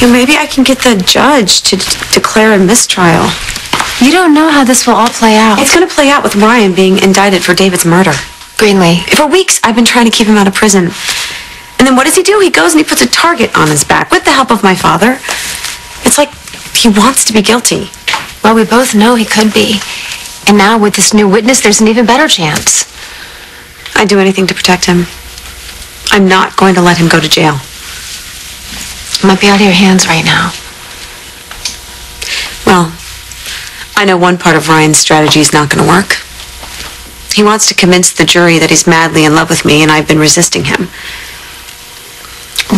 You know, maybe I can get the judge to d- declare a mistrial. You don't know how this will all play out. It's going to play out with Ryan being indicted for David's murder. Greenlee. For weeks, I've been trying to keep him out of prison. And then what does he do? He goes and he puts a target on his back with the help of my father. It's like he wants to be guilty. Well, we both know he could be. And now with this new witness, there's an even better chance. I'd do anything to protect him. I'm not going to let him go to jail. Might be out of your hands right now. Well, I know one part of Ryan's strategy is not going to work. He wants to convince the jury that he's madly in love with me, and I've been resisting him.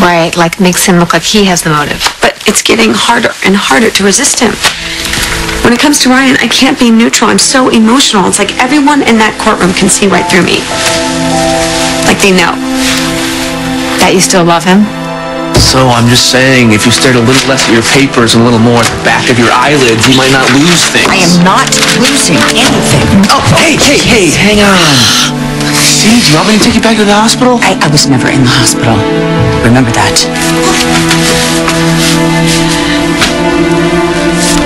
Right, like makes him look like he has the motive. But it's getting harder and harder to resist him. When it comes to Ryan, I can't be neutral. I'm so emotional. It's like everyone in that courtroom can see right through me. Like they know. That you still love him? So I'm just saying, if you stared a little less at your papers and a little more at the back of your eyelids, you might not lose things. I am not losing anything. Oh, hey, hey, hey, hang on. See, do you want me to take you back to the hospital? I, I was never in the hospital. Remember that.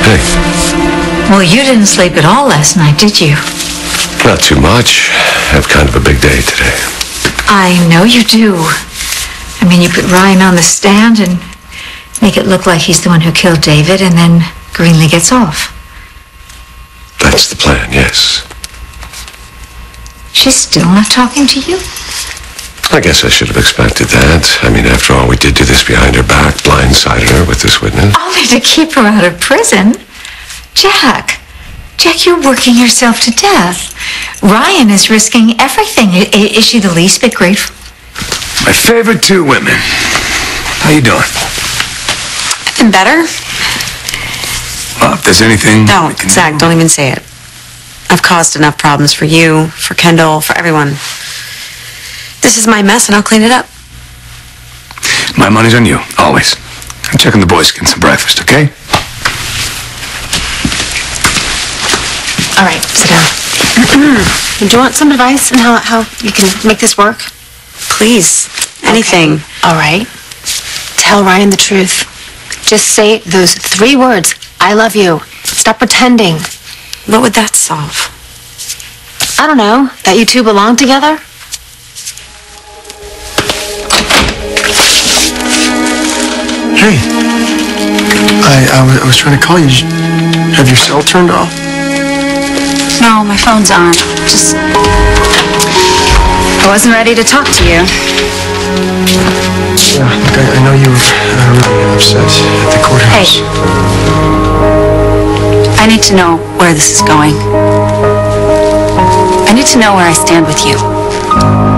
Hey, Well, you didn't sleep at all last night, did you? not too much. I Have kind of a big day today. I know you do. I mean, you put Ryan on the stand and make it look like he's the one who killed David, and then Greenlee gets off. That's the plan, yes. She's still not talking to you? I guess I should have expected that. I mean, after all, we did do this behind her back, blindsided her with this witness. Only to keep her out of prison? Jack, Jack, you're working yourself to death. Ryan is risking everything. Is she the least bit grateful? My favorite two women. How you doing? I've been better. Well, if there's anything... No, Zach, do- don't even say it. I've caused enough problems for you, for Kendall, for everyone. This is my mess, and I'll clean it up. My money's on you, always. I'm checking the boys getting some breakfast, okay? All right, sit down. Do you want some advice on how, how you can make this work? Please, anything. All right. Tell Ryan the truth. Just say those three words. I love you. Stop pretending. What would that solve? I don't know. That you two belong together? Hey, I, I, was, I was trying to call you. Did you Have your cell turned off? No, my phone's on. Just. I wasn't ready to talk to you. Yeah, look, I, I know you were uh, really upset at the courthouse. Hey. I need to know where this is going. I need to know where I stand with you.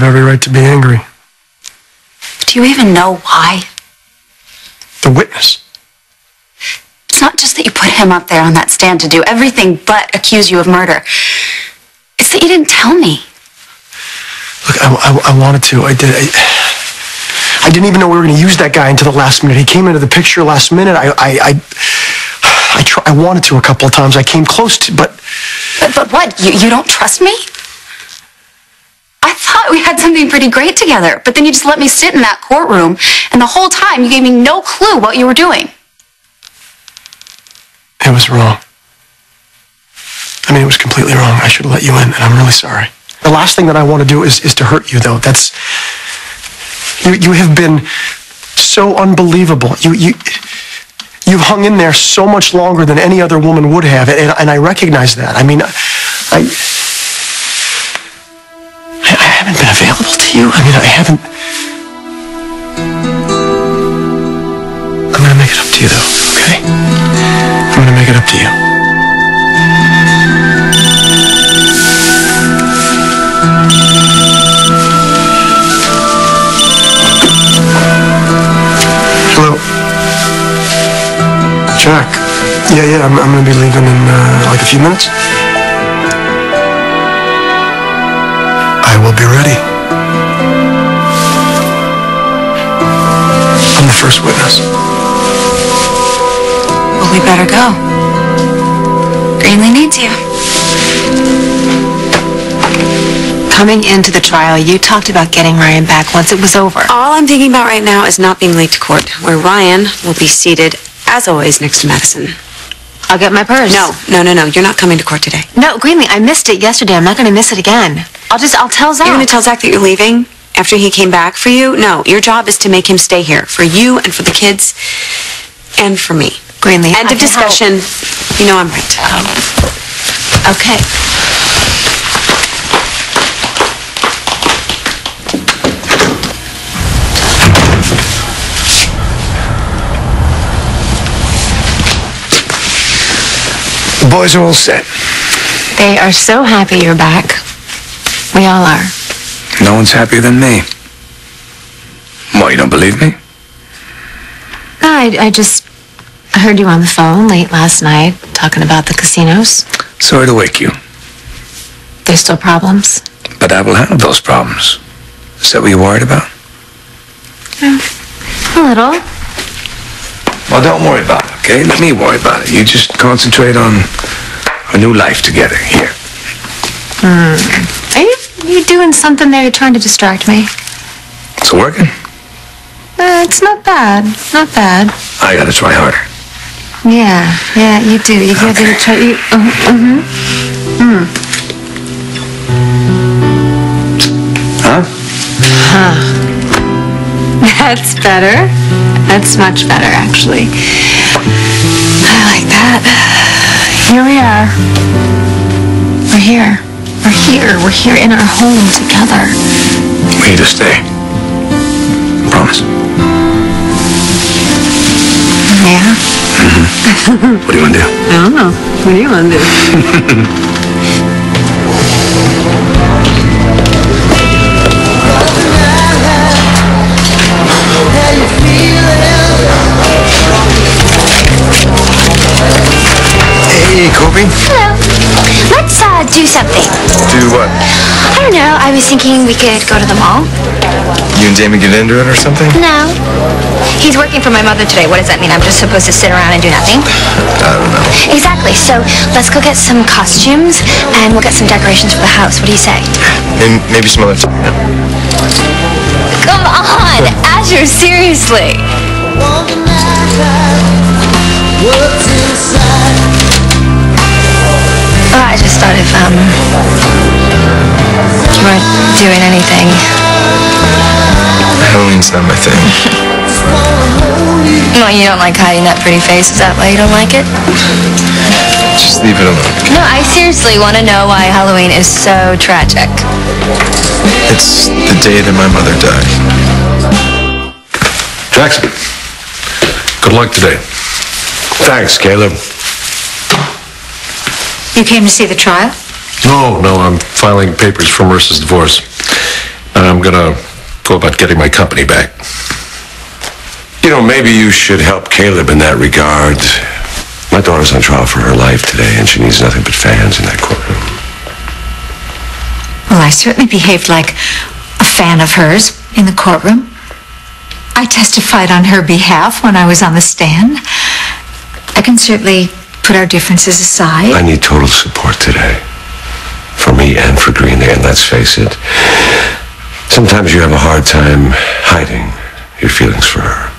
Have every right to be angry. Do you even know why? The witness. It's not just that you put him up there on that stand to do everything but accuse you of murder. It's that you didn't tell me. Look, I, I, I wanted to. I did. I, I didn't even know we were going to use that guy until the last minute. He came into the picture last minute. I, I, I, I, try, I wanted to a couple of times. I came close to, but But, but what? You, you don't trust me? I thought we had something pretty great together, but then you just let me sit in that courtroom, and the whole time you gave me no clue what you were doing. it was wrong. I mean, it was completely wrong. I should have let you in, and I'm really sorry. The last thing that I want to do is, is to hurt you, though. That's you. You have been so unbelievable. You you you've hung in there so much longer than any other woman would have, and, and I recognize that. I mean, I I available to you. I mean, I haven't. I'm gonna make it up to you, though, okay? I'm gonna make it up to you. Hello. Jack. Yeah, yeah, I'm, I'm gonna be leaving in uh, like a few minutes. I will be ready. I'm the first witness. Well, we better go. Greenlee needs you. Coming into the trial, you talked about getting Ryan back once it was over. All I'm thinking about right now is not being late to court, where Ryan will be seated, as always, next to Madison. I'll get my purse. No, no, no, no. You're not coming to court today. No, Greenlee, I missed it yesterday. I'm not going to miss it again. I'll just, I'll tell Zach. You're going to tell Zach that you're leaving after he came back for you? No, your job is to make him stay here for you and for the kids and for me. Greenlee, End I of can help. discussion. You know I'm right. Okay. The boys are all set. They are so happy you're back. We all are. No one's happier than me. Why, you don't believe me? No, I, I just I heard you on the phone late last night talking about the casinos. Sorry to wake you, There's still problems. but I will handle those problems. Is that what you're worried about? A little. Well, don't worry about it, okay? Let me worry about it. You just concentrate on a new life together here. Are you, you doing something there? You're trying to distract me? It's working. Uh, it's not bad. Not bad. I gotta try harder. Yeah, yeah, you do. You give it a try. You, uh, mm-hmm. Huh? That's better. That's much better, actually. I like that. Here we are. We're here. We're here. We're here in our home together. We need to stay. Promise. Yeah? Mm-hmm. What do you want to do? I don't know. What do you want to do? Hey, Colby. Hello. Let's uh, do something. Do what? I don't know. I was thinking we could go to the mall. You and Jamie get into it or something? No. He's working for my mother today. What does that mean? I'm just supposed to sit around and do nothing? I don't know. Exactly. So let's go get some costumes and we'll get some decorations for the house. What do you say? And maybe some other time. Come on, Asher, seriously. Oh, I just thought if um you weren't doing anything. Halloween's not my thing. Well, you don't like hiding that pretty face. Is that why you don't like it? Just leave it alone. No, I seriously want to know why Halloween is so tragic. It's the day that my mother died. Jackson, good luck today. Thanks, Caleb. You came to see the trial? No, no, I'm filing papers for Marissa's divorce. And I'm gonna go about getting my company back. You know, maybe you should help Caleb in that regard. My daughter's on trial for her life today, and she needs nothing but fans in that courtroom. Well, I certainly behaved like a fan of hers in the courtroom. I testified on her behalf when I was on the stand. I can certainly put our differences aside. I need total support today. For me and for Greenlee, and let's face it, sometimes you have a hard time hiding your feelings for her.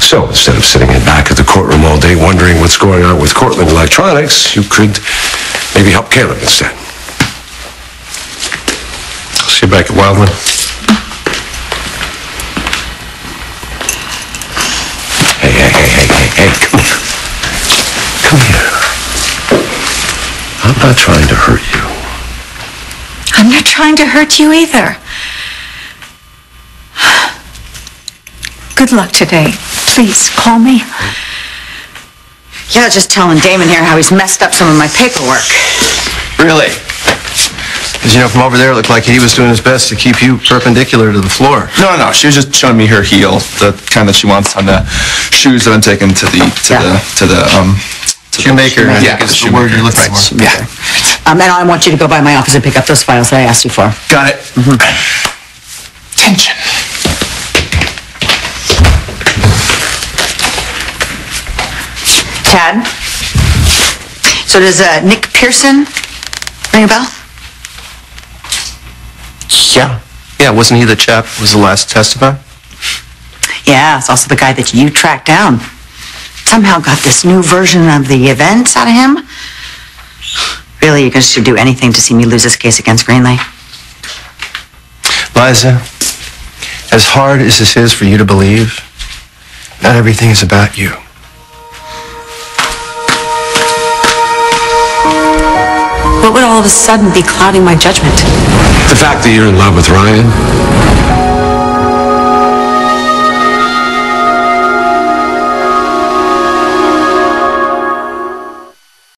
So instead of sitting in back of the courtroom all day wondering what's going on with Cortlandt Electronics, you could maybe help Caleb instead. I'll See you back at Wildman. Hey, hey, hey, hey, hey, hey, come here. I'm not trying to hurt you. I'm not trying to hurt you either. Good luck today. Please, call me. Yeah, just telling Damon here how he's messed up some of my paperwork. Really? Because, you know, from over there, it looked like he was doing his best to keep you perpendicular to the floor. No, no, she was just showing me her heel, the kind that she wants on the shoes that I'm taking to the, to the, to the, um... to the- Shoemaker, I Yeah, think is the the word you're looking Right, for. Yeah, Um, and I want you to go by my office and pick up those files that I asked you for. got it. Tension. Chad? So does uh, Nick Pearson ring a bell? Yeah. Yeah, wasn't he the chap who was the last to testify? Yeah, it's also the guy that you tracked down. Somehow got this new version of the events out of him. Really, you guys should do anything to see me lose this case against Greenlee. Liza, as hard as this is for you to believe, not everything is about you. What would all of a sudden be clouding my judgment? The fact that you're in love with Ryan,